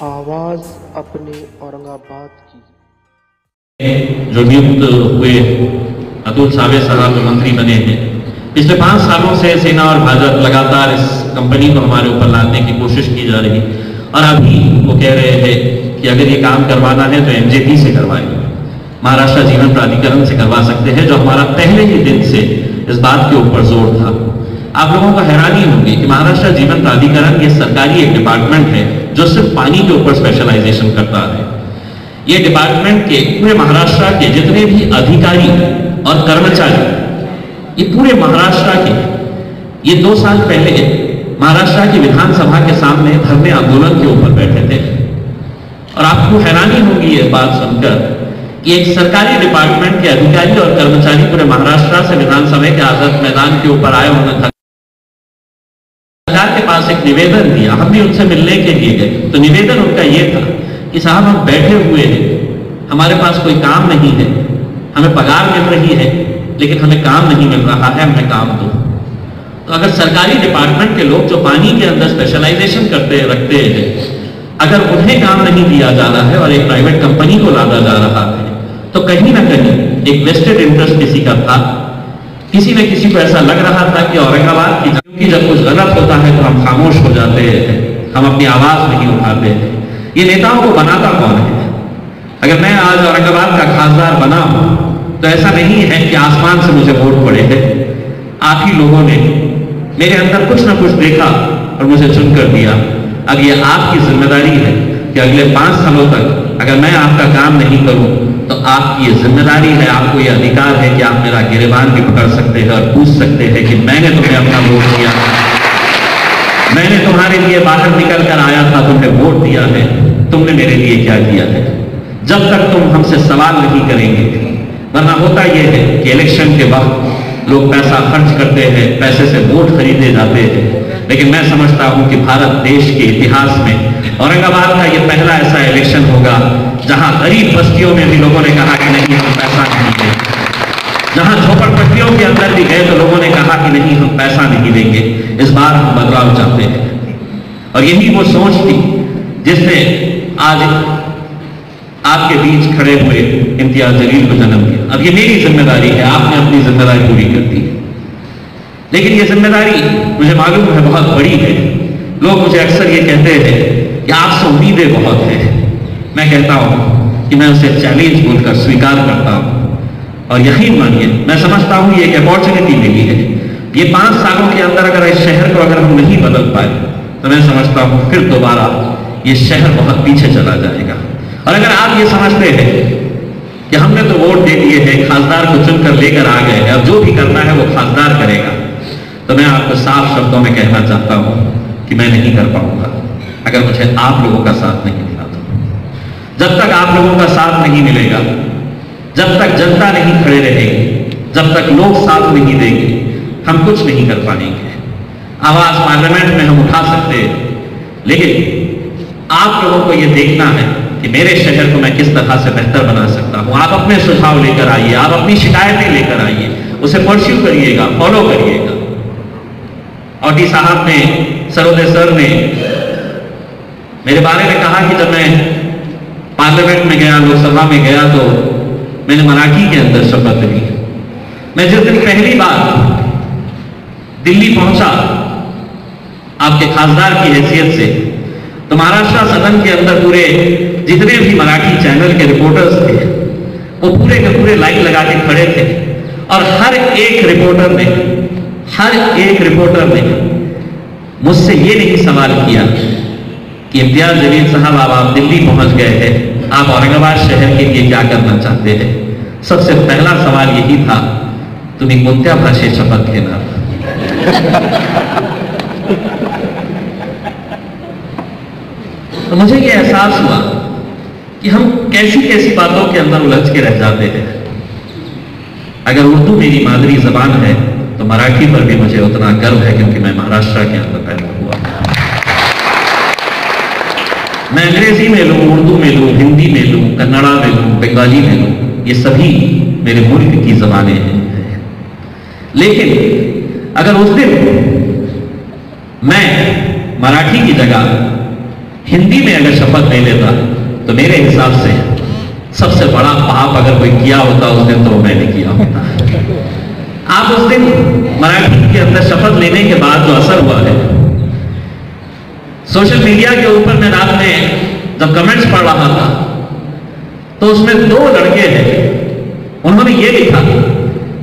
آواز اپنے اورنگ آباد کی۔ جو نیوکت ہوئے، عدول صاحب صاحب منتری بنے ہیں۔ پچھلے پانچ سالوں سے سینا اور بھاجپ لگاتار اس کمپنی کو ہمارے اوپر لانے کی کوشش کی جا رہی۔ اور ابھی وہ کہہ رہے ہیں کہ اگر یہ کام کروانا ہے تو ایم جے پی سے کروائیں۔ مہاراشٹر جیون پرادھیکرن سے کروا سکتے ہیں، جو ہمارا پہلے ہی دن سے اس بات کے اوپر زور تھا۔ آپ لوگوں کو حیرانی ہوگی کہ مہاراشٹر جیون پرادھیکرن یہ سرکاری ایک ڈپارٹمنٹ ہے جو صرف پانی کے اوپر اسپیشلائزیشن کرتا ہے۔ یہ ڈپارٹمنٹ کے پورے مہاراشٹر کے جتنے بھی ادھیکاری اور کرمچاری، یہ پورے مہاراشٹر کے یہ دو سال پہلے مہاراشٹر کی ودھان سبھا کے سامنے دھرنے آندولن کے اوپر بیٹھے تھے۔ اور آپ کو حیرانی ہوگی یہ بات سن کر کہ ایک سرکاری ڈپارٹمنٹ کے ادھیکاری اور کرمچاری پورے مہاراشٹر سے ودھان سبھا کے آزاد میدان کے اوپر آئے ہونے تھا نویدن دیا ہم بھی ان سے ملنے کے لیے گئے تو نویدن ان کا یہ تھا کہ صاحب ہم بیٹھے ہوئے ہیں ہمارے پاس کوئی کام نہیں ہے ہمیں پگار مل رہی ہے لیکن ہمیں کام نہیں مل رہا ہے ہمیں کام دو تو اگر سرکاری ڈپارٹمنٹ کے لوگ جو پانی کے اندر اسپیشلائزیشن کرتے رکھتے ہیں اگر انہیں کام نہیں دیا جا رہا ہے اور ایک پرائیویٹ کمپنی کو لادا جا رہا ہے تو کہیں نہ کہیں ایک ویسٹڈ انٹرسٹ کسی کا تھا کسی نے کسی کو ایسا لگ رہا تھا کہ اورنگ آباد کی کہ جب کچھ غلط ہوتا ہے تو ہم خاموش ہو جاتے ہیں۔ ہم اپنی آواز نہیں اٹھاتے۔ یہ نیتاؤں کو بناتا کون ہے؟ اگر میں آج اورنگ آباد کا خاصدار بنا ہوں، تو ایسا نہیں ہے کہ آسمان سے مجھے ووٹ پڑے ہیں۔ آپ ہی لوگوں نے میرے اندر کچھ نہ کچھ دیکھا اور مجھے چن کر دیا۔ اب یہ آپ کی ذمہ داری ہے کہ اگلے پانچ سالوں تک اگر میں آپ کا کام نہیں کروں آپ کی یہ ذمہ داری ہے، آپ کو یہ ادھیکار ہے کہ آپ میرا گریبان بھی پکڑ سکتے ہیں اور پوچھ سکتے ہیں کہ میں نے تمہیں اپنا ووٹ دیا۔ میں نے تمہارے لیے باہر نکل کر آیا تھا تم نے ووٹ دیا ہے۔ تم نے میرے لیے کیا کیا ہے؟ جب تک تم ہم سے سوال نہیں کریں گے، ورنہ ہوتا یہ ہے کہ الیکشن کے وقت لوگ پیسہ خرچ کرتے ہیں، پیسے سے ووٹ خریدے جاتے ہیں۔ لیکن میں سمجھتا ہوں کہ بھارت دیش کے اتہاس میں اورنگ آباد کا یہ پہلا ایسا الیکشن ہوگا جہاں غریب بستیوں میں بھی لوگوں نے کہا کہ نہیں، ہم پیسہ نہیں دیں گے۔ جہاں جھوپڑ پٹیوں کے اندر بھی گئے تو لوگوں نے کہا کہ نہیں، ہم پیسہ نہیں دیں گے۔ اس بار ہم بدلاؤ چاہتے ہیں۔ اور یہی وہ سوچ تھی جس نے آج آپ کے بیچ کھڑے ہوئے امتیاز جلیل کو جنم دیا۔ اب یہ میری ذمہ داری ہے، آپ نے اپنی ذمہ داری پوری کر دی۔ لیکن یہ ذمہ داری مجھے معلوم ہے بہت بڑی ہے۔ لوگ مجھے اکثر یہ کہتے ہیں کہ آپ سے امیدیں بہت ہیں۔ میں کہتا ہوں کہ میں اسے چیلنج بول کر سویکار کرتا ہوں۔ اور یقین مانیے، میں سمجھتا ہوں یہ ایک اپارچونیٹی ملی ہے۔ یہ پانچ سالوں کے اندر اگر اس شہر کو اگر ہم نہیں بدل پائے، تو میں سمجھتا ہوں پھر دوبارہ یہ شہر بہت پیچھے چلا جائے گا۔ اور اگر آپ یہ سمجھتے ہیں کہ ہم نے تو ووٹ دے دیے ہیں خاصدار کو چن کر لے کر آ گئے ہیں، اب جو بھی کرنا ہے وہ خاصدار کرے گا۔ تو میں آپ کو صاف شبدوں میں کہنا چاہتا ہوں کہ میں نہیں کر پاؤں گا۔ اگر مجھے آپ لوگوں کا ساتھ نہیں جب تک آپ لوگوں کا ساتھ نہیں ملے گا، جب تک جنتا نہیں کھڑے رہے گی جب تک لوگ ساتھ نہیں دیں گے، ہم کچھ نہیں کر پائیں گے۔ آواز پارلیمنٹ میں ہم اٹھا سکتے ہیں، لیکن آپ لوگوں کو یہ دیکھنا ہے کہ میرے شہر کو میں کس طرح سے بہتر بنا سکتا ہوں۔ آپ اپنے سجھاؤ لے کر آئیے، آپ اپنی شکایتیں لے کر آئیے، اسے پرسیو کریے گا، فالو کریے گا۔ اور ڈی صاحب نے سرود سر نے میرے بارے میں کہا کہ جب میں پارلیمنٹ میں گیا، لوک سبھا میں گیا تو میں نے مراٹھی کے اندر شپت لی میں جس دن پہلی بار دلی پہنچا آپ کے خاصدار کی حیثیت سے، تو مہاراشٹر سدن کے اندر پورے جتنے بھی مراٹھی چینل کے رپورٹرز تھے، وہ پورے کے پورے لائک لگا کے کھڑے تھے۔ اور ہر ایک رپورٹر نے، ہر ایک رپورٹر نے مجھ سے یہ نہیں سوال کیا کہ امتیاز جمیل صاحب آپ آپ دلی پہنچ گئے ہیں۔ آپ اورنگ آباد شہر کے لیے کیا کرنا چاہتے ہیں؟ سب سے پہلا سوال یہی تھا تمہیں کونتیا بھاشے شپت کے نام۔ تو مجھے یہ احساس ہوا کہ ہم کیسی کیسی باتوں کے اندر الجھ کے رہ جاتے ہیں۔ اگر اردو میری مادری زبان ہے، تو مراٹھی پر بھی مجھے اتنا گرو ہے کیونکہ میں مہاراشٹرا کے اندر بیٹھتا ہوں۔ میں انگریزی میں لوں، اردو میں لوں، ہندی میں لوں، کنڑا میں لوں، بنگالی میں لوں، یہ سبھی میرے ملک کی زبانیں ہیں۔ لیکن اگر اس دن میں مراٹھی کی جگہ ہندی میں اگر شپت نہیں لیتا، تو میرے حساب سے سب سے بڑا پاپ اگر کوئی کیا ہوتا اس دن تو میں نے کیا ہوتا۔ آپ اس دن مراٹھی کے اندر شپت لینے کے بعد جو اثر ہوا ہے سوشل میڈیا کے اوپر میں رات میں جب کمنٹس پڑھ رہا تھا، تو اس میں دو لڑکے ہیں انہوں نے یہ لکھا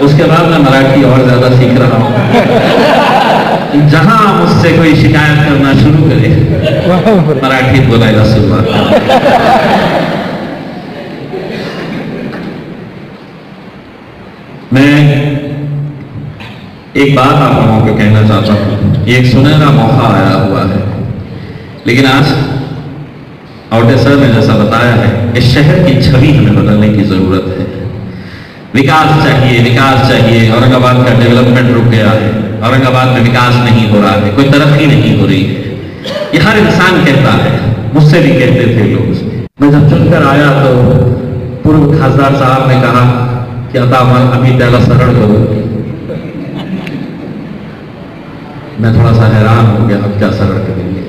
اس کے بعد میں مراٹھی اور زیادہ سیکھ رہا ہوں۔ جہاں مجھ سے کوئی شکایت کرنا شروع کرے، مراٹھی بولا رسول اللہ میں ایک بات آپ لوگوں کو کہنا چاہتا ہوں۔ یہ ایک سنہرا موقع آیا ہوا ہے۔ لیکن آج آؤٹر سر نے جیسا بتایا ہے، اس شہر کی چھوی ہمیں بدلنے کی ضرورت ہے۔ وکاس چاہیے وکاس چاہیے، اورنگ آباد کا ڈیولپمنٹ رک گیا ہے۔ اورنگ آباد میں وکاس نہیں ہو رہا ہے، کوئی ترقی نہیں ہو رہی ہے۔ یہ ہر انسان کہتا ہے، مجھ سے بھی کہتے تھے لوگ۔ میں جب چل کر آیا تو پورو خاصدار صاحب نے کہا کہ عطا ابھی پہلا سرڑ کرو۔ میں تھوڑا سا حیران ہو گیا، اب کیا سرڑ کریں گے؟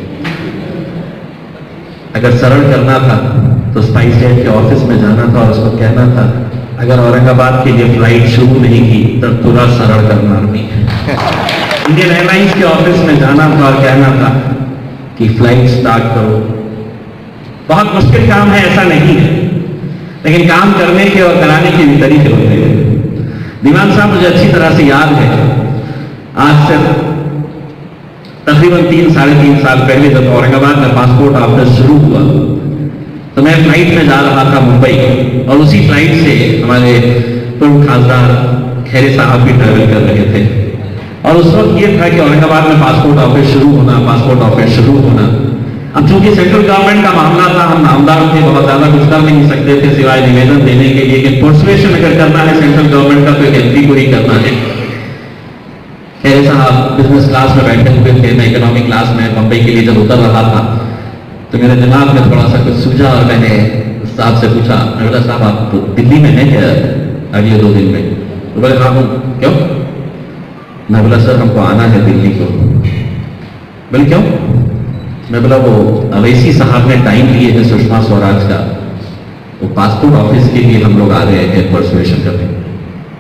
اگر سرڑ کرنا تھا تو اسپائس جیٹ کے آفس میں جانا تھا اور اس کو کہنا تھا، اگر اورنگ آباد کے لیے فلائٹ شروع نہیں کی تب ترا سرڑ کرنا نہیں۔ انڈین ایئر کے آفس میں جانا تھا اور کہنا تھا کہ فلائٹ سٹارٹ کرو بہت مشکل کام ہے ایسا نہیں ہے لیکن کام کرنے کے اور کرانے کے بھی طریقے ہوتے ہیں دیوان صاحب مجھے اچھی طرح سے یاد ہے آج سے تقریباً تین ساڑھے تین سال پہلے جب اورنگ آباد کا پاسپورٹ آفس شروع ہوا تو میں فلائٹ میں جا رہا تھا ممبئی اور اسی فلائٹ سے ہمارے پورو خاصدار خیرے صاحب بھی ٹریول کر رہے تھے اور اس وقت یہ تھا کہ اورنگ آباد میں پاسپورٹ آفس شروع ہونا، پاسپورٹ آفس شروع ہونا۔ اب چونکہ سینٹرل گورنمنٹ کا معاملہ تھا، ہم نامدار تھے، بہت زیادہ کچھ کر نہیں سکتے تھے سوائے نویدن دینے کے لیے کہ پرسویشن اگر کرنا ہے سینٹرل گورنمنٹ کا، تو ایک ایل پی کو ہی کرنا ہے۔ خیر صاحب بزنس کلاس میں بیٹھے ہوئے تھے، میں اکنامک کلاس میں بمبئی کے لیے جب اتر رہا تھا، تو میرے دماغ میں تھوڑا سا کچھ سوچا اور میں نے صاحب سے پوچھا میں صاحب، آپ دلی میں ہیں کیا اگلے دو دن میں؟ تو بولے ہاں ہوں۔ کیوں؟ میں محبلا سر، ہم کو آنا ہے دلی کو. بل کیوں؟ میں بولا، وہ اویسی صاحب نے ٹائم لیے ہے سشما سوراج کا۔ وہ پاسپورٹ آفس کے لیے ہم لوگ آ گئے ہیں پرسویشن کرنے۔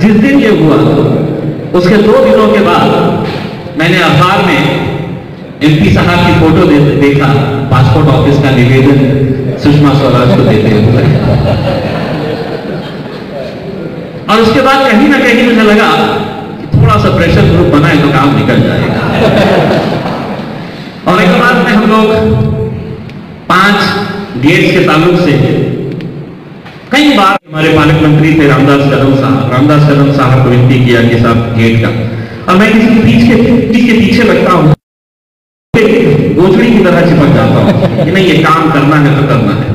جس دن یہ ہوا، اس کے دو دنوں کے بعد میں نے اخبار میں ایم پی صاحب کی فوٹو دیکھا۔ پاسپورٹ آفس کا نویدن سشما سوراج کو دیتے ہوئے اور اس کے بعد کہیں نہ کہیں مجھے لگا کہ تھوڑا سا پریشر گروپ بنائے تو کام نکل جائے گا۔ اور ایک بات میں ہم لوگ پانچ گیٹس کے تعلق سے کئی بار ہمارے پالک منتری تھے رام داس کدم صاحب۔ رام داس کدم صاحب کو وینتی کیا کہ صاحب گیٹ کا۔ اور میں کسی پیچھے پیچھے لگتا ہوں۔ گوچڑی کی طرح چپک نہیں یہ کام کرنا ہے تو کرنا ہے۔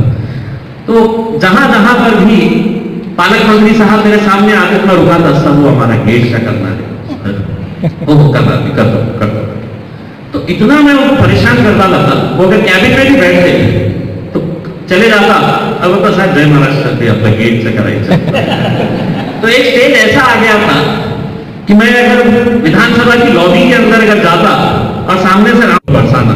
تو جہاں جہاں پر بھی پالک مندری صاحب میرے سامنے آ کر میں رکا تھا، سب وہ ہمارا گیٹ کا کرنا ہے۔ وہ کرنا کر دو کر دو تو اتنا میں ان کو پریشان کرتا لگتا وہ اگر کیبن میں بھی بیٹھتے تھے تو چلے جاتا، اب بس صاحب جے مہاراشٹر بھی اپنا گیٹ سے کرائی تو ایک اسٹیج ایسا آ گیا تھا کہ میں اگر ودھان سبھا کی لابی کے اندر اگر جاتا اور سامنے سے رام برسانا۔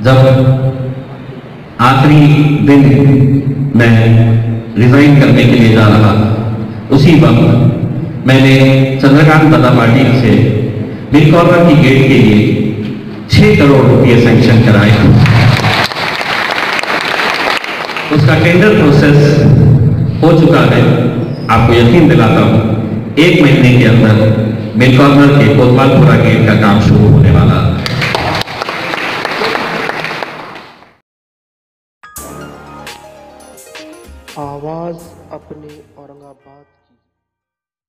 جب آخری دن میں ریزائن کرنے کے لیے جا رہا تھا، اسی وقت میں نے چندرکانت پتا پارٹی سے بلکورا کی گیٹ کے لیے چھ کروڑ روپیے سینکشن کرائے۔ اس کا ٹینڈر پروسیس ہو چکا ہے۔ آپ کو یقین دلاتا ہوں، ایک مہینے کے اندر مل کارنر کے کوتوال پورا گیٹ کا کام شروع ہونے والا۔ Ini orang apa?